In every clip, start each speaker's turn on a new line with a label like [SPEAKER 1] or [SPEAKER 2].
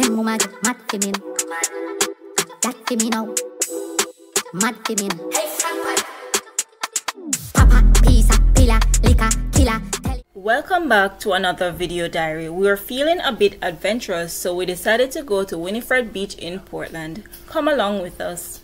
[SPEAKER 1] Get mad for me. That for me now. Mad for me. Papa, pizza, pillar, liquor, killer.
[SPEAKER 2] Welcome back to another video diary. We were feeling a bit adventurous, so we decided to go to Winnifred Beach in Portland. Come along with us.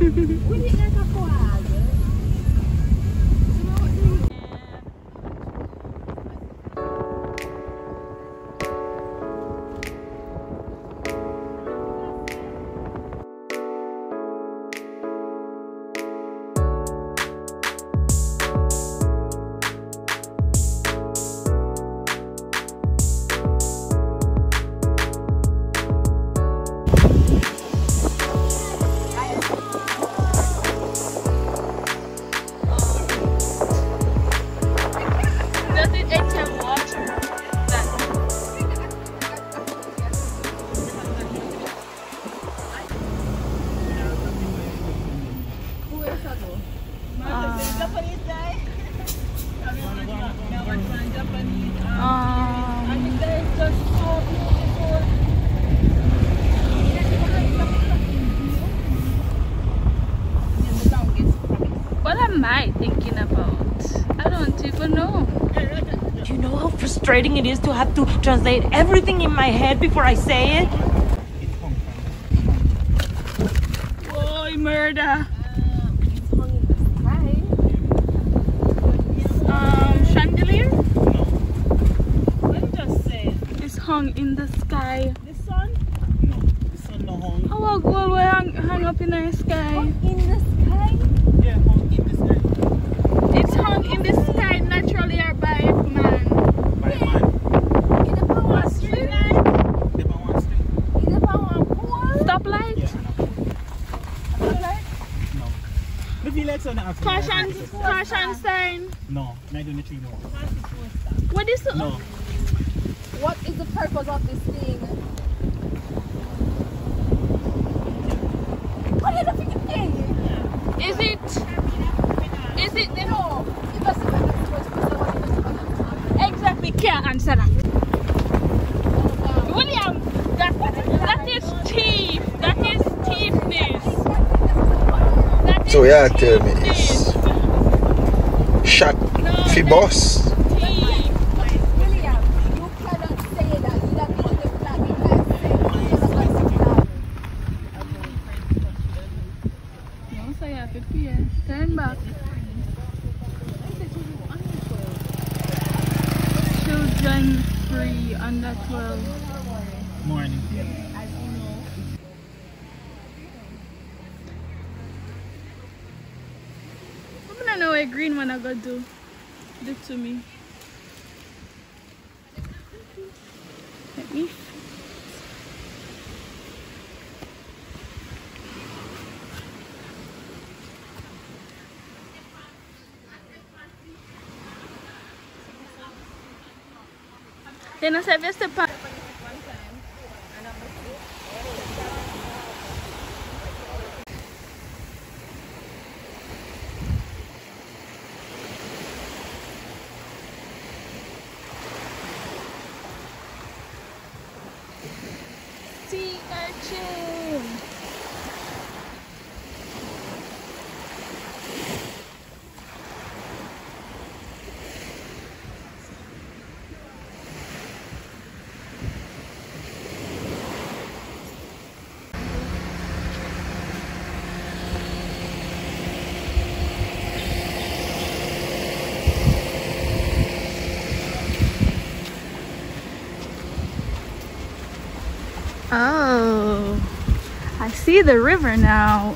[SPEAKER 3] Ой, нет, нет. What am I thinking about? I don't even know.
[SPEAKER 4] Do you know how frustrating it is to have to translate everything in my head before I say it?
[SPEAKER 3] Boy, murder. Hung in the sky.
[SPEAKER 5] the sun?
[SPEAKER 6] No.
[SPEAKER 5] The sun sun no hung.
[SPEAKER 3] Our goal will hang, hang up in the sky.
[SPEAKER 6] In the sky?
[SPEAKER 5] Yeah, hung in the sky.
[SPEAKER 3] It's hung in the sky naturally or by man.
[SPEAKER 5] By man.
[SPEAKER 6] In the power street?
[SPEAKER 5] They on one street.
[SPEAKER 6] In the power pole?
[SPEAKER 3] Stoplight?
[SPEAKER 5] Yeah, and a No. Me feel like sun after.
[SPEAKER 3] Caution, caution sign.
[SPEAKER 5] No, not doing the tree no.
[SPEAKER 3] What is it?
[SPEAKER 5] No.
[SPEAKER 6] What is the purpose of this thing? What is the freaking thing?
[SPEAKER 3] Is it? Is it?
[SPEAKER 6] No. It must have been this was- was the one it must have been.
[SPEAKER 3] Exactly. Can't answer that. William, that that is thief. That is thiefness. That is
[SPEAKER 7] So yeah, tell me
[SPEAKER 3] thiefness.
[SPEAKER 7] it's shot fi boss.
[SPEAKER 3] Thief.
[SPEAKER 6] William, you cannot say that. You don't know the flag. You can't say that. You don't know the flag.
[SPEAKER 3] No, so you have to fear. Turn back. Children free 12.
[SPEAKER 5] Morning.
[SPEAKER 3] I don't know what green one I got do. Do to me. Then I said, "Where's the see the river now.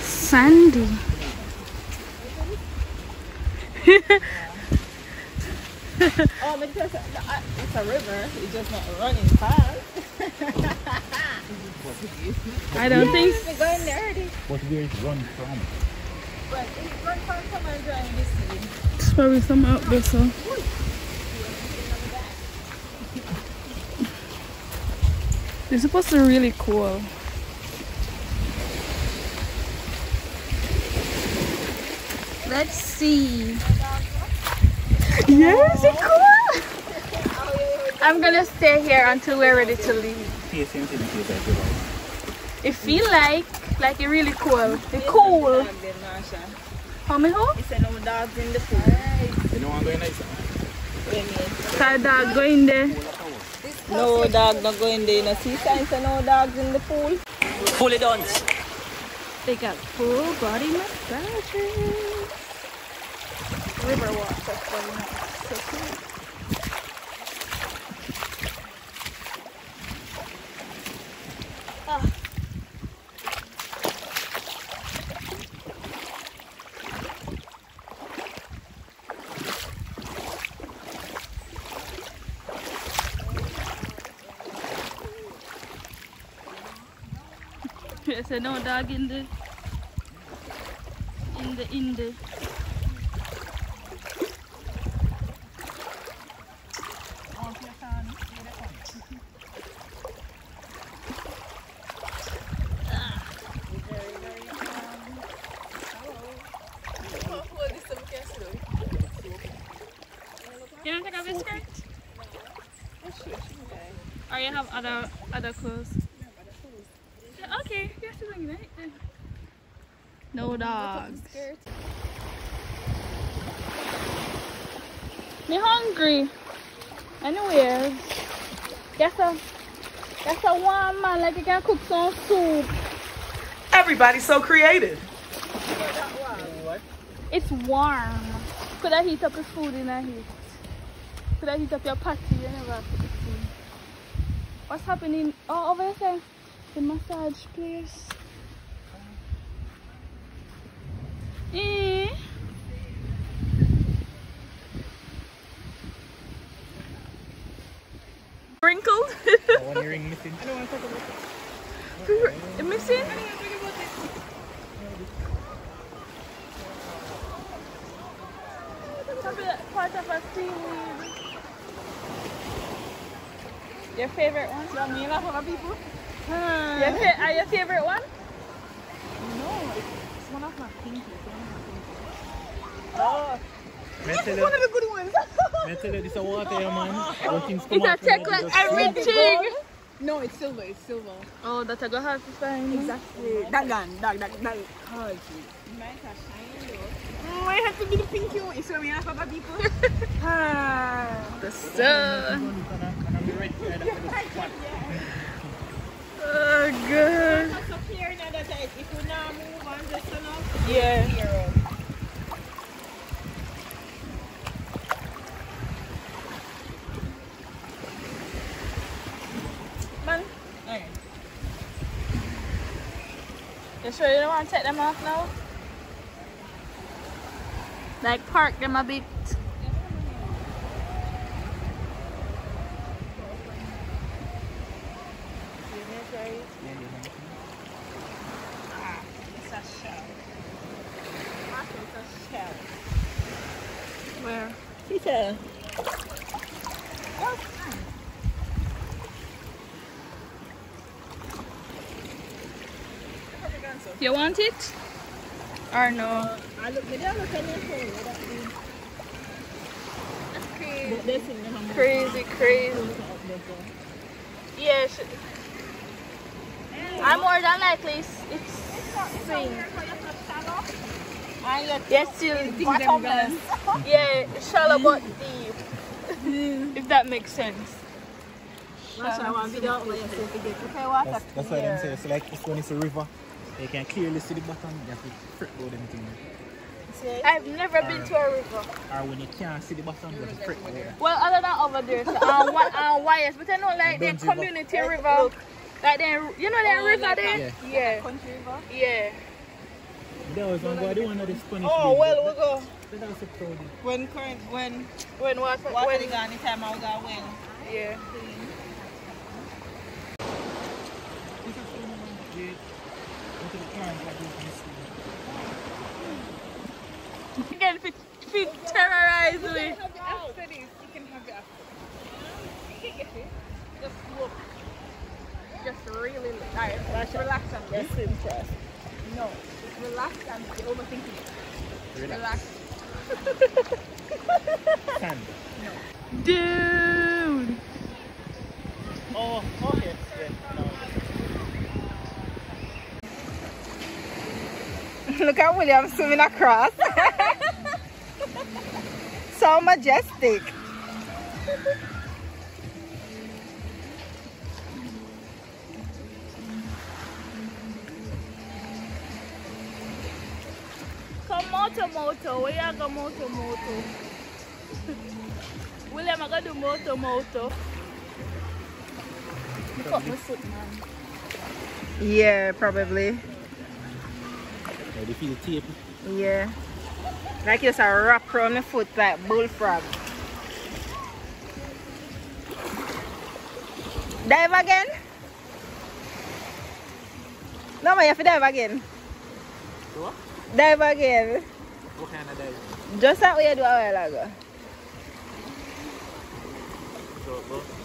[SPEAKER 3] Sandy.
[SPEAKER 2] Oh, it's a river, it's just not running fast.
[SPEAKER 3] I don't think
[SPEAKER 2] We're going there already.
[SPEAKER 5] But where it run from?
[SPEAKER 2] But it's run from somewhere driving this sea.
[SPEAKER 3] it's probably some out there, so. It's supposed to be really cool. Let's see. Yes, it's cool. I'm gonna stay here until we're ready to leave.
[SPEAKER 5] See, same thing as you guys do.
[SPEAKER 3] It feel like like it really cool. It cool. How many hole?
[SPEAKER 2] He said no dogs in the pool.
[SPEAKER 5] You know I'm going nice.
[SPEAKER 3] Car dog go in there.
[SPEAKER 2] No dog not going there. No see signs of no dogs in the pool.
[SPEAKER 5] Fully done.
[SPEAKER 3] They got full body massages. River walk, that's very. So cool. There's a no dog in the in the in the You don't take off your skirt? Or you have other other clothes? Yeah, Okay, yes, it's like that. then. No dogs. Me hungry. Anyway, that's a that's a warm man like you can cook some soup.
[SPEAKER 8] Everybody's so creative.
[SPEAKER 3] It's warm. Could I heat up the food in a heat? Could I heat up your patty? You never have to food. What's happening? Oh, over there, the massage place. Eh? Wrinkled?
[SPEAKER 5] One earring missing.
[SPEAKER 3] Missing? Probably part of a seaweed. Your favorite one?
[SPEAKER 6] Me laugh at people?
[SPEAKER 3] Your fa- are your favorite one?
[SPEAKER 6] No, it's one of my pinkies.
[SPEAKER 5] Oh. tell you,
[SPEAKER 6] One of the good ones.
[SPEAKER 5] me tell this a water here, man. When things come
[SPEAKER 3] It's a
[SPEAKER 5] out,
[SPEAKER 3] check like everything.
[SPEAKER 6] no, it's silver. It's silver.
[SPEAKER 3] Oh, that I go have to find.
[SPEAKER 6] Exactly. That gun. That that that. Oh, gee. Mine are shiny though. I have to be the pinky one. So we laugh at people. Ah.
[SPEAKER 3] The sun.
[SPEAKER 5] And I'm the red side of the spot.
[SPEAKER 3] Oh, good.
[SPEAKER 6] So here now that I, if you now move on just enough.
[SPEAKER 3] Yeah. Man. You sure you don't want to take them off now? Like park them a bit.
[SPEAKER 6] It's a shell. It's a shell. Teacher.
[SPEAKER 3] You want it? Or no?
[SPEAKER 6] I look, I look at your phone. Would that be? But this is how much
[SPEAKER 3] Crazy, crazy. Yes. I'm more than likely it's, it's swing.
[SPEAKER 6] I look
[SPEAKER 3] Yes, still
[SPEAKER 6] bottomless.
[SPEAKER 3] Yeah, shallow but deep. if that makes sense.
[SPEAKER 6] That's why I want video out there so you can get okay water
[SPEAKER 5] That's, that's why them say it's like it's when it's a river. You can clearly see the bottom. You have to fret about them things.
[SPEAKER 3] I've never been to a river.
[SPEAKER 5] Or when you can't see the bottom, you have to fret about them.
[SPEAKER 3] Well, other than over there, so, uh, wi- uh, wires, but I know like the
[SPEAKER 5] Don't give up.
[SPEAKER 3] community river. Like then, you know that river there? Yeah.
[SPEAKER 6] Country river.
[SPEAKER 3] Yeah.
[SPEAKER 5] There was one guy, the one of the Spanish
[SPEAKER 6] Oh,
[SPEAKER 5] league,
[SPEAKER 6] well, we go.
[SPEAKER 5] that- That's a crowd.
[SPEAKER 6] When current, when
[SPEAKER 3] When what?
[SPEAKER 6] water
[SPEAKER 3] when,
[SPEAKER 6] the gun, anytime I go when.
[SPEAKER 3] Yeah. Again, if it, if it terrorize me.
[SPEAKER 6] After this, you can have it after.
[SPEAKER 3] Just look. Just really look. Alright, relax and just impressed.
[SPEAKER 6] No, just relax and you're overthinking it.
[SPEAKER 5] Relax. Sand.
[SPEAKER 3] Dude!
[SPEAKER 5] Oh, oh okay. Yeah, no.
[SPEAKER 6] Look at William swimming across. so majestic.
[SPEAKER 3] moto moto. Where you go moto moto? William, I gotta do moto moto. Look up my foot, man.
[SPEAKER 6] Yeah, probably.
[SPEAKER 5] Yeah, they feel tape.
[SPEAKER 6] Yeah. Like it's a wrap around the foot like bullfrog. Dive again? No, man, you have to dive again.
[SPEAKER 5] What?
[SPEAKER 6] Dive again.
[SPEAKER 5] What kind of dive?
[SPEAKER 6] Just like we do a while ago.
[SPEAKER 5] So, but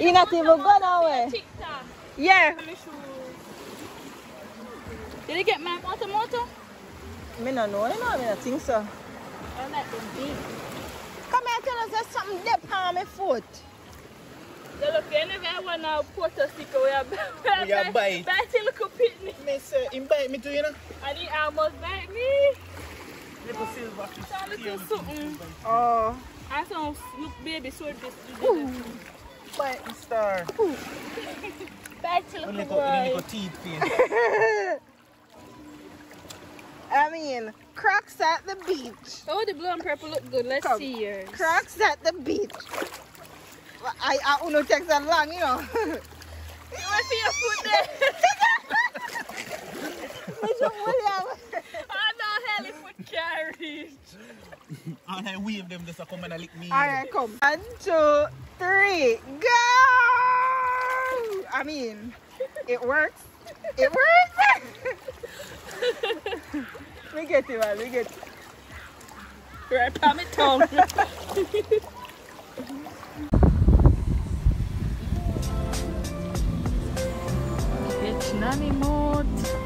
[SPEAKER 6] You not even go nowhere.
[SPEAKER 3] TikTok.
[SPEAKER 6] Yeah.
[SPEAKER 3] Did you get my moto moto?
[SPEAKER 6] Me no know, you know, I don't think so.
[SPEAKER 3] I like them big.
[SPEAKER 6] Come here, tell us there's something deep on my foot.
[SPEAKER 3] So look, you never want to put a sticker where
[SPEAKER 5] We are bite.
[SPEAKER 3] Bite a little pitney.
[SPEAKER 5] me say, him bite me too, you know.
[SPEAKER 3] And he almost bite me.
[SPEAKER 5] little silver fish.
[SPEAKER 3] Some little something.
[SPEAKER 6] Oh,
[SPEAKER 3] I saw look baby sword this.
[SPEAKER 5] Fighting star.
[SPEAKER 3] Back to
[SPEAKER 5] Only
[SPEAKER 3] look
[SPEAKER 5] got, only
[SPEAKER 3] boy.
[SPEAKER 5] got teeth pain.
[SPEAKER 6] I mean, Crocs at the beach.
[SPEAKER 3] Oh, the blue and purple look good. Let's
[SPEAKER 6] Come.
[SPEAKER 3] see yours.
[SPEAKER 6] Crocs at the beach. I I uno takes that long, you know.
[SPEAKER 3] What's your foot there? oh no, hell, if foot carried.
[SPEAKER 5] and I wave them just to come and lick me.
[SPEAKER 6] All right, come. One, two, three, go! I mean, it works. It works. we get it, man. We get it.
[SPEAKER 3] Right, palm it tongue.
[SPEAKER 6] Nanny mode.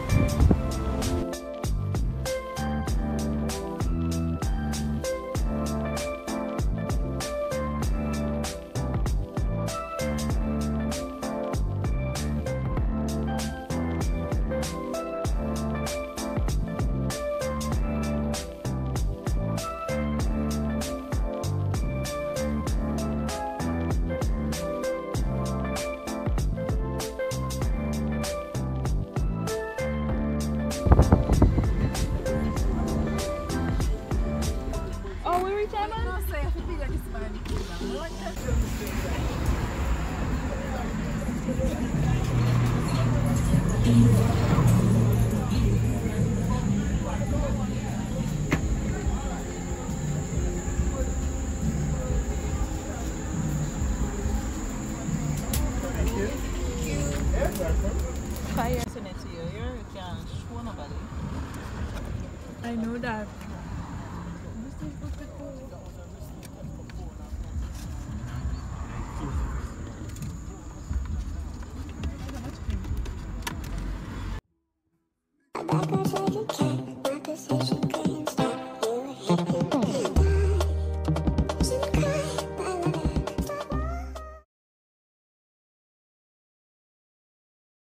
[SPEAKER 6] Fire.
[SPEAKER 5] Listen it to you. You can't show nobody.
[SPEAKER 6] I know that.